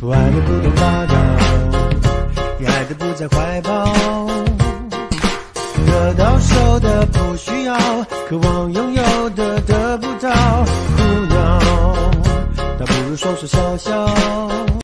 不爱的不懂发抖，爱的不在怀抱。得到手的不需要，渴望拥有的得不到，苦恼，倒不如说说笑笑。